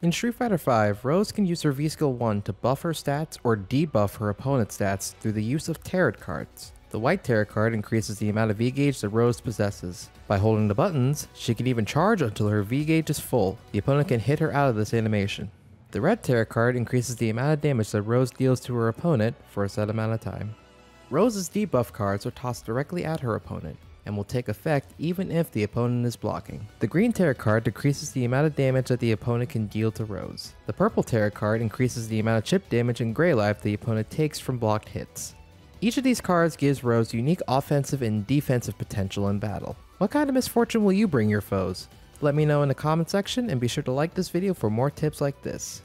In Street Fighter V, Rose can use her V-Skill 1 to buff her stats or debuff her opponent's stats through the use of Tarot cards. The white tarot card increases the amount of V-Gauge that Rose possesses. By holding the buttons, she can even charge until her V-Gauge is full. The opponent can hit her out of this animation. The red tarot card increases the amount of damage that Rose deals to her opponent for a set amount of time. Rose's debuff cards are tossed directly at her opponent and will take effect even if the opponent is blocking. The green tarot card decreases the amount of damage that the opponent can deal to Rose. The purple tarot card increases the amount of chip damage and gray life the opponent takes from blocked hits. Each of these cards gives Rose unique offensive and defensive potential in battle. What kind of misfortune will you bring your foes? Let me know in the comment section and be sure to like this video for more tips like this.